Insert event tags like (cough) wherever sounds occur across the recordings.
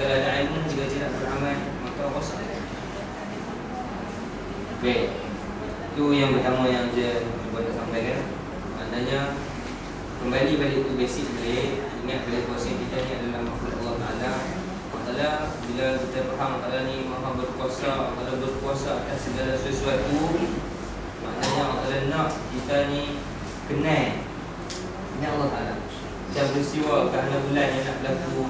Kalau ada ilmu jika tidak beramal maka rosak. Baik. Itu yang pertama yang saya cuba nak sampaikan. Maknanya kembali balik ke basic balik ingat balik kuasa kita ni adalah makhluk Allah Taala. Taala bila kita faham Allah ni Maha berkuasa, Allah berkuasa atas segala sesuatu. Maknanya Allah nak kita ni kenal Ingat Allah Taala. Macam peristiwa kerana bulan yang nak berlaku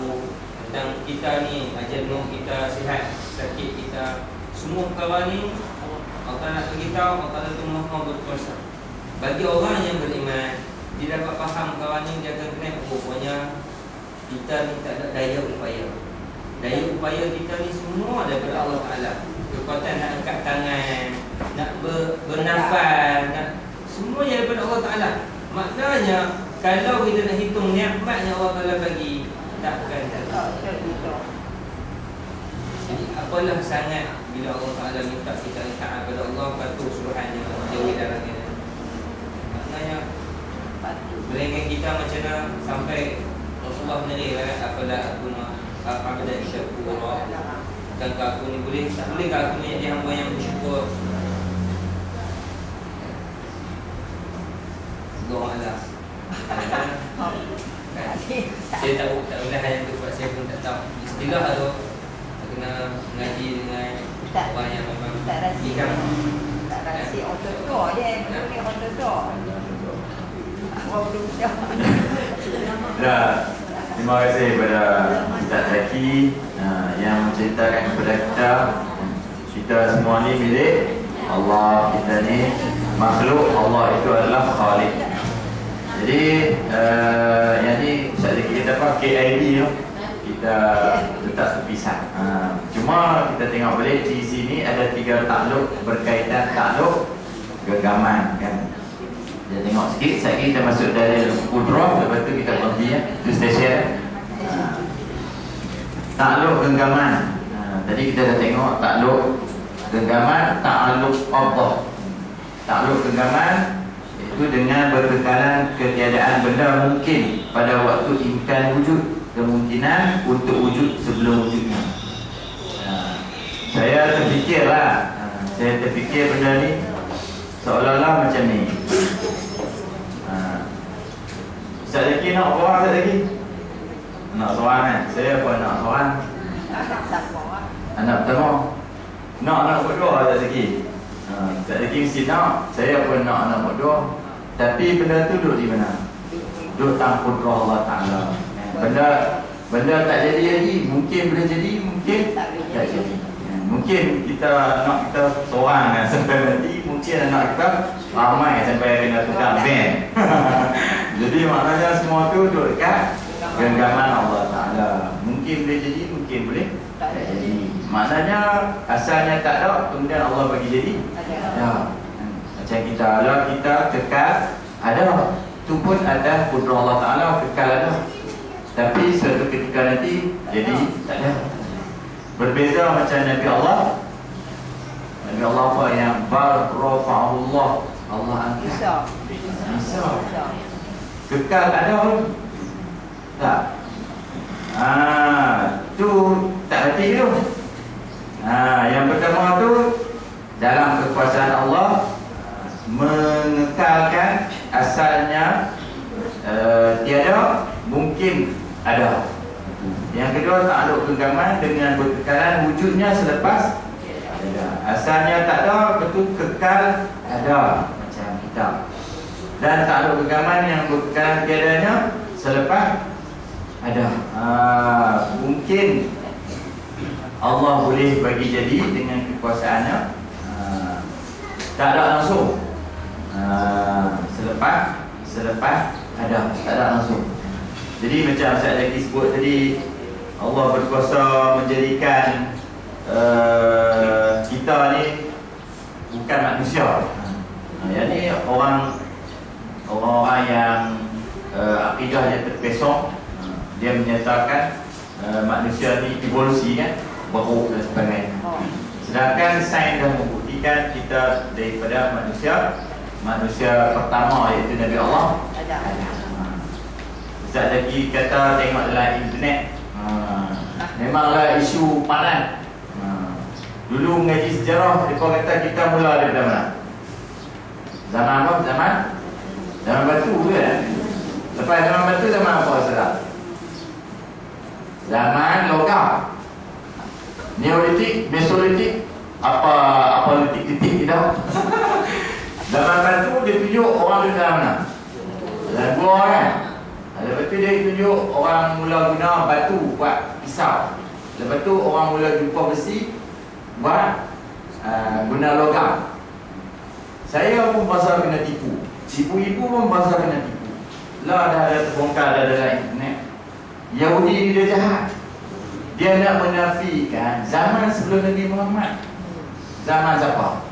tentang kita ni ajal maut kita sihat, sakit kita semua perkara ni Allah nak beritahu Allah Taala tu Maha berkuasa. Bagi orang yang beriman dia dapat faham kawan ni dia akan kenal pokoknya kita ni tak ada daya upaya. Daya upaya kita ni semua daripada Allah Taala. Kekuatan nak angkat tangan, nak ber, bernafas, nak semua daripada Allah Taala. Maknanya kalau kita nak hitung nikmat yang Allah Taala bagi takkan tak. Apalah sangat bila Allah Taala minta kita taat kepada Allah patuh suruhannya jauhi larangannya. Maknanya Berengan kita macam mana sampai Rasulullah menilai kan apa dah aku nak apa dah syukur Allah. Dan aku ni boleh tak boleh aku ni jadi hamba yang bersyukur. Doa Allah. (laughs) Saya tahu tak boleh hanya tu sebab saya pun tak tahu. Istilah tu kena mengaji dengan orang yang memang tak rasa. ikan. tak rasa. Otot je belum ni otot Orang belum dah Dah, terima kasih kepada Ustaz Zaki uh, yang menceritakan kepada kita. Kita semua ni milik Allah kita ni. Makhluk Allah itu adalah Khalik. Jadi uh, yang ni Ustaz Zaki kata apa? KID tu kita tetap terpisah. Uh, cuma kita tengok balik di sini ada tiga takluk berkaitan takluk genggaman kan. Kita tengok sikit, sekejap kita masuk dari Kudrah Lepas tu kita berhenti ya, itu stesen ha. Takluk genggaman ha. Tadi kita dah tengok takluk genggaman Takluk Allah Takluk genggaman Itu dengan berkekalan ketiadaan benda mungkin Pada waktu imkan wujud Kemungkinan untuk wujud sebelum wujudnya ha. Saya terfikirlah ha. Saya terfikir benda ni Seolah-olah macam ni Ustaz Zaki nak apa Ustaz Zaki? Nak seorang kan? Saya apa nak seorang? Anak pertama Nak anak berdua Zaki ha, Ustaz Zaki mesti nak Saya pun nak anak berdua Tapi benda tu duduk di mana? Duduk kudrah Allah Ta'ala Benda Benda tak jadi lagi Mungkin boleh jadi Mungkin tak jadi. Mungkin kita nak kita seorang kan (laughs) sampai nanti Mungkin anak kita ramai sampai kena tukar band (laughs) Jadi maknanya semua tu duduk dekat genggaman Allah Ta'ala. Mungkin boleh jadi, mungkin boleh tak jadi. Maknanya asalnya tak ada Kemudian Allah bagi jadi? Ada. Macam kita Allah kita kekal Ada. Itu pun ada Kudra Allah Ta'ala kekal ada Tapi suatu ketika nanti Jadi tak ada Berbeza macam Nabi Allah. Nabi Allah apa yang Bar rafa'ullah Allah angkat. Bisa. Kekal tak ada pun Tak. Ah, tu tak hati tu. Ah, yang pertama tu dalam kekuasaan Allah mengekalkan asalnya uh, tiada mungkin ada. Yang kedua takluk genggaman dengan berkekalan wujudnya selepas ada. Asalnya tak ada, betul kekal ada macam kita. Dan takluk genggaman yang berkekalan tiadanya selepas ada. Uh, mungkin Allah boleh bagi jadi dengan kekuasaannya uh, tak ada langsung. Uh, selepas selepas ada tak ada langsung. Jadi macam saya lagi sebut tadi Allah berkuasa menjadikan uh, kita ni bukan manusia. Uh, yang ni orang orang-orang yang uh, akidahnya terpesong dia menyatakan uh, manusia ni evolusi kan beruk dan sebagainya. Sedangkan sains dah membuktikan kita daripada manusia manusia pertama iaitu Nabi Allah ada. Ustaz lagi kata tengok dalam internet ha. Memanglah isu panas. Ha. Dulu mengaji sejarah, mereka kata kita mula daripada mana? Zaman apa? Zaman? Zaman batu ke kan? Lepas zaman batu, zaman apa saudara? Zaman logam. Neolitik, Mesolitik, apa apa litik-litik kita. (laughs) zaman batu dia tunjuk orang dalam mana? Dalam gua kan? Lepas tu dia tunjuk orang mula guna batu buat pisau. Lepas tu orang mula jumpa besi buat uh, guna logam. Saya pun pasal kena tipu. Ibu-ibu pun pasal kena tipu. Lah dah ada terbongkar dah dalam internet. Yahudi ni dia jahat. Dia nak menafikan zaman sebelum Nabi Muhammad. Zaman siapa?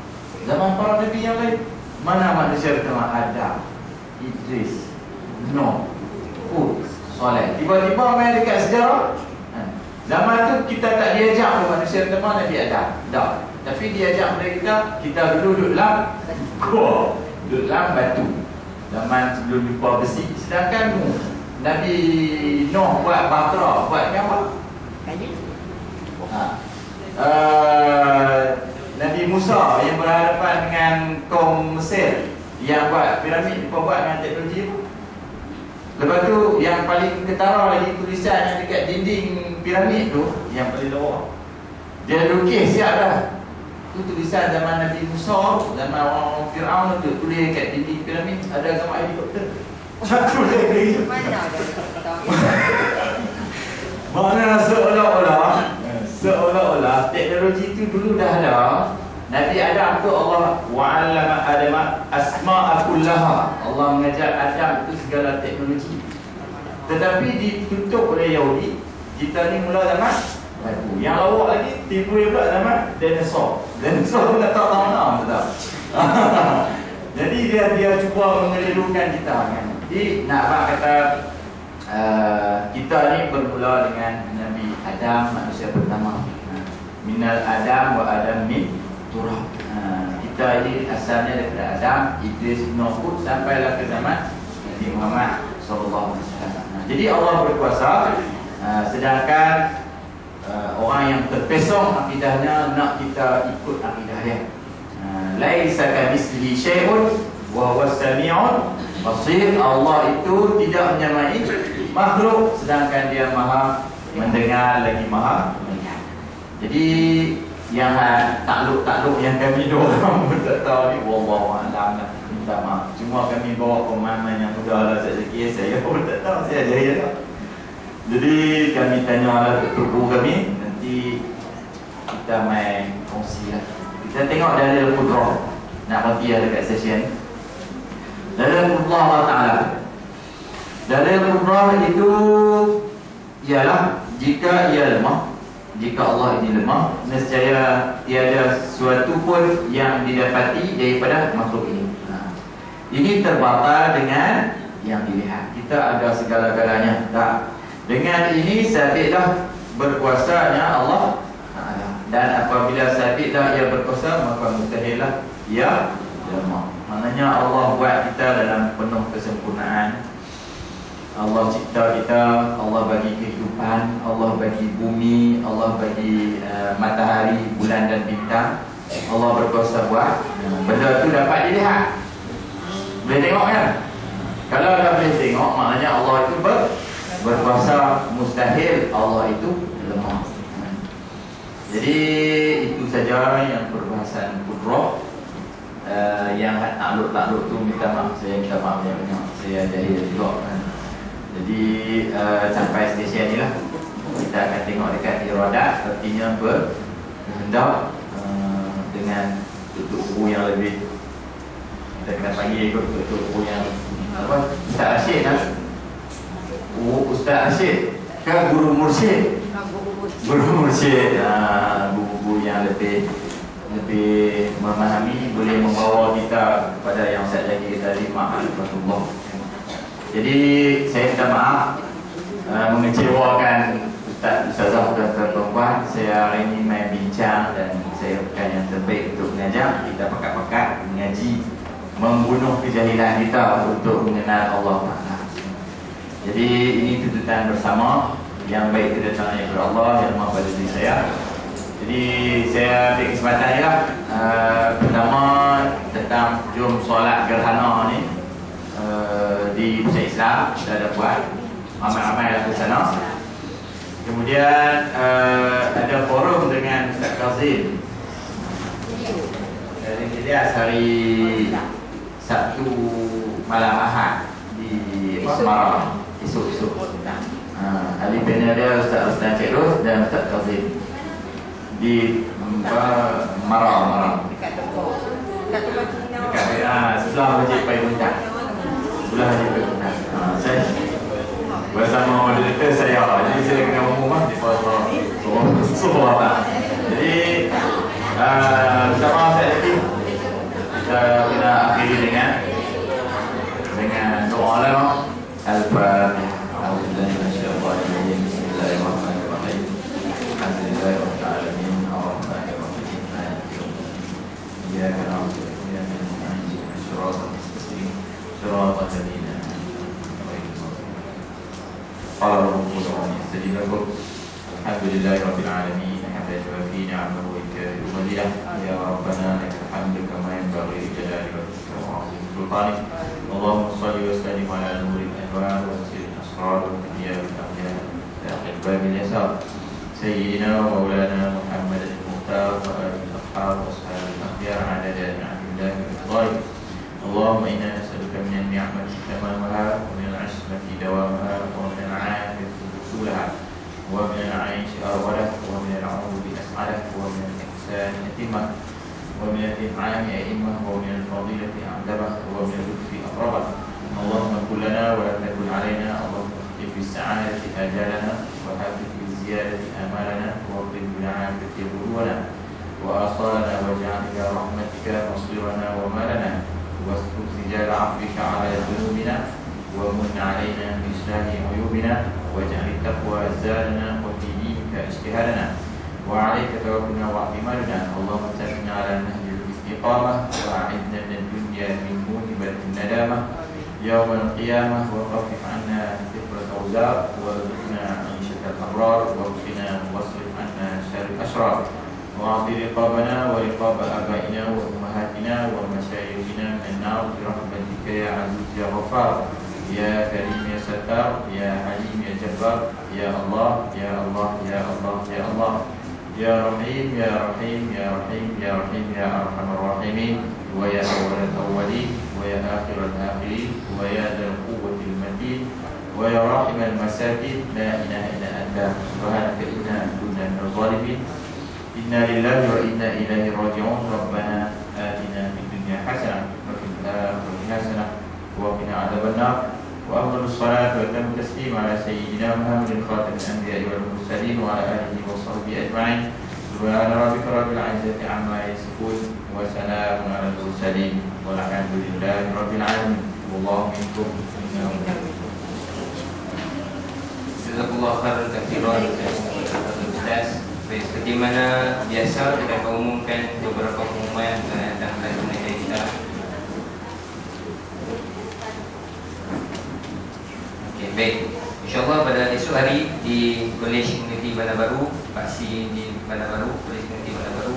Zaman para Nabi yang lain. Mana manusia pertama? Adam, Idris, Nuh, Hud, Soleh. Tiba-tiba main dekat sejarah. Ha. Zaman tu kita tak diajak pun manusia pertama Nabi Adam. Tak. Tapi diajak kepada kita, kita dulu duduk dalam gua. Duduk dalam batu. Zaman sebelum jumpa besi. Sedangkan Nabi Nuh buat bahtera, buat apa? Kayu. Ha. Uh, Nabi Musa yang berhadapan dengan kaum Mesir yang buat piramid, dia buat dengan teknologi apa? Lepas tu yang paling ketara lagi tulisan yang dekat dinding piramid tu yang paling bawah. Dia lukis siap dah. Tu tulisan zaman Nabi Musa, zaman orang Firaun tu tulis dekat dinding piramid ada gambar helikopter. (laughs) Satu lagi. Mana? Mana seolah-olah Seolah-olah teknologi itu dulu dah ada Nabi Adam tu Allah Wa'allama Adam asma'a kullaha. Allah mengajar Adam itu segala teknologi. Tetapi ditutup oleh Yahudi Kita ni mula zaman batu Yang lawak lagi tipu dia pula zaman dinosaur. Dinosaur pun tak tahu nama tak? (laughs) Jadi dia dia cuba mengelirukan kita kan? Jadi nak abang kata Uh, kita ni bermula dengan Nabi Adam manusia pertama. Minal Adam wa Adam min turab uh, kita ini asalnya daripada Adam Idris Nuh sampailah ke zaman Nabi Muhammad sallallahu alaihi wasallam. Uh, jadi Allah berkuasa uh, sedangkan uh, orang yang terpesong akidahnya nak kita ikut akidah dia. Uh, laisa kamitslihi syai'un wa huwas sami'un basir. Allah itu tidak menyamai makhluk sedangkan dia maha mendengar lagi maha melihat. Jadi yang takluk-takluk yang kami (laughs) dua orang pun tak tahu ni wallahu alam lah. Minta maaf. Cuma kami bawa pemahaman yang mudah lah saya kira (laughs) saya pun tak tahu saya jahil lah. Jadi kami tanya lah guru kami nanti kita main kongsi lah. Kita tengok dari Al-Qudrah nak berhenti ada kat session. Dari Al-Qudrah Allah Ta'ala Dalil kudrah itu ialah jika ia lemah, jika Allah ini lemah, nescaya tiada sesuatu pun yang didapati daripada makhluk ini. Ha. Ini terbatal dengan yang dilihat. Kita ada segala-galanya. Tak. Dengan ini sabitlah berkuasanya Allah Taala. Dan apabila sabitlah ia berkuasa, maka mustahillah ia lemah. Maknanya Allah buat kita dalam penuh kesempurnaan Allah cipta kita, Allah bagi kehidupan, Allah bagi bumi, Allah bagi uh, matahari, bulan dan bintang. Allah berkuasa buat benda tu dapat dilihat. Boleh tengok kan? Kalau dah boleh tengok, maknanya Allah itu ber, berkuasa mustahil, Allah itu lemah. Jadi itu saja yang perbahasan kudrah. Uh, yang takluk-takluk tu minta maaf saya minta maaf yang saya jahil juga. Jadi uh, sampai stesen ni lah Kita akan tengok dekat iradat Artinya berhendak uh, Dengan tutup buku yang lebih Kita kena panggil ikut tutup buku yang apa? Ustaz Asyid lah uh, Ustaz Asyid Ke Guru Mursyid? Guru Mursyid. Uh, Buku-buku yang lebih lebih memahami boleh membawa kita kepada yang saya lagi tadi ma'rifatullah jadi saya minta maaf uh, mengecewakan Ustaz Ustazah dan tuan-tuan Saya hari ini main bincang dan saya bukan yang terbaik untuk mengajar. Kita pakat-pakat mengaji Membunuh kejahilan kita untuk mengenal Allah Ta'ala. Jadi ini tuntutan bersama yang baik kedatangan daripada Allah yang maha pada diri saya. Jadi saya ambil kesempatan lah uh, Pertama tentang jom solat gerhana ni Di Pusat Islam kita ada buat Ramai-ramai lah ke sana. Kemudian uh, ada forum dengan Ustaz Kazim. Dari dia hari Sabtu malam Ahad Di Marah Esok-esok uh, Ahli panel dia Ustaz Ustaz Cik Ros dan Ustaz Kazim. Di apa Marah Marah Dekat toko. Dekat toko Cina. dekat ah sebelah Masjid Pai Muntah sebelah Pai Muntah ah, saya. Bersama moderator saya jadi saya kena umum lah so so apa? Jadi ah, minta maaf saya lagi kita kena akhiri dengan dengan doa lah Al-Fatihah وسر الأسرار والأنبياء والأولياء داخل باب اليسار. سيدنا ومولانا محمد المختار وآله الأصحاب وأصحاب الأخيار عدد نعم الله وإفضاله اللهم إنا نسألك من النعمة تمامها ومن العصمة دوامها ومن العافية وصولها ومن العيش أروله ومن العمر أسعده ومن الإحسان أتمه ومن الإنعام أئمة ومن الفضيلة أعلمه ومن اللطف أقربه. اللهم كن لنا ولا تكن علينا غدونا وآصالنا واجعل إلى رحمتك مصيرنا ومالنا واستر سجال عفوك على ذنوبنا. ومن علينا بإصلاح عيوبنا. واجعل التقوى زادنا وفي دينك اجتهادنا وعليك توكلنا واعتمادنا اللهم ثبتنا على نهج الاستقامة وأعذنا من الدنيا من موجبة الندامة. يوم القيامة وخفف عنا ذكر الأوزار وارزقنا عيشة الأبرار واغفنا واصرف عنا شر الأشرار واعط رقابنا ورقاب آبائنا وأمهاتنا ومشايخنا من النار برحمتك يا عزيز يا غفار يا كريم يا ستار يا حليم يا جبار يا الله يا الله يا الله يا الله يا رحيم يا رحيم يا رحيم يا رحيم يا أرحم الراحمين. ويا أول الأولين ويا آخر الآخرين ويا ذا القوة المتين ويا راحم المساكين. لا إله إلا أنت. سبحانك إنا كنا من الظالمين. إنا لله وإنا إليه راجعون. ربنا آتنا في الدنيا حسنة وفي الآخرة حسنة وقنا عذاب النار. وأفضل الصلاة وأتم التسليم على سيدنا محمد خاتم الأنبياء والمرسلين وعلى آله وصحبه أجمعين سبحان ربك رب العزة عما يصفون وسلام على المرسلين والحمد لله رب العالمين والله منكم إنه Jazakallah khairan kathiran Ustaz Baik, seperti mana biasa kita akan umumkan beberapa pengumuman dan dan dan kita. baik. InsyaAllah pada esok hari di Kolej Komuniti Bandar Baru, Paksi di Bandar Baru, Kolej Komuniti Bandar Baru,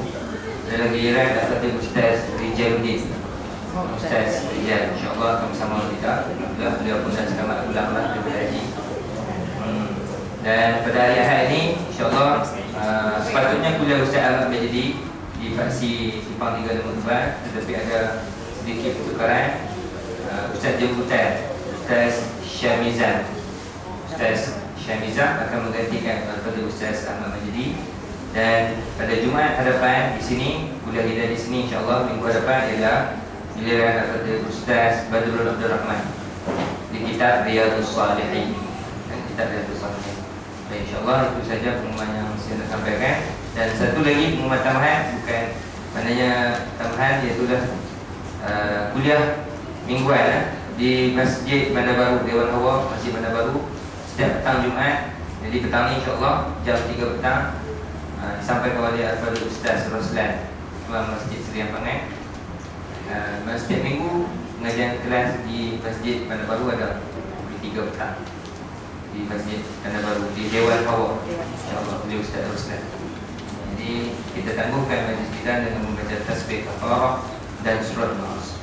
dalam giliran Datuk Ustaz Rijaluddin. Ustaz Rijal, insyaAllah akan bersama kita. Alhamdulillah, beliau pun dah selamat pulang lah daripada haji. Hmm. Dan pada hari Ahad ini, insyaAllah uh, sepatutnya kuliah Ustaz Ahmad Majidi di faksi Simpang 3 Lembu Teban tetapi ada sedikit pertukaran uh, Ustaz Jemputan Ustaz Syamizan Ustaz Syamizan akan menggantikan kepada Ustaz Ahmad Majidi dan pada Jumaat hadapan di sini kuliah kita di sini insyaAllah minggu hadapan ialah giliran kepada Ustaz Badrul Abdul Rahman di kitab Riyadus Salihin. Dan kitab Riyadus Salihin. Baik, insyaAllah itu saja pengumuman yang saya nak sampaikan. Dan satu lagi pengumuman tambahan Bukan maknanya tambahan Iaitu dah uh, kuliah mingguan eh, Di Masjid Bandar Baru, Dewan Hawa Masjid Bandar Baru Setiap petang Jumaat Jadi petang ni insyaAllah Jam 3 petang uh, Disampaikan oleh Al-Fadul Ustaz Roslan Tuan Masjid Seri Ampangan uh, Setiap minggu Pengajian kelas di Masjid Bandar Baru ada Di 3 petang di Masjid Tanah Baru di Dewan. Dewan InsyaAllah beliau Ustaz Ruslan. Jadi kita tangguhkan majlis kita dengan membaca tasbih kafarah dan surat Nas.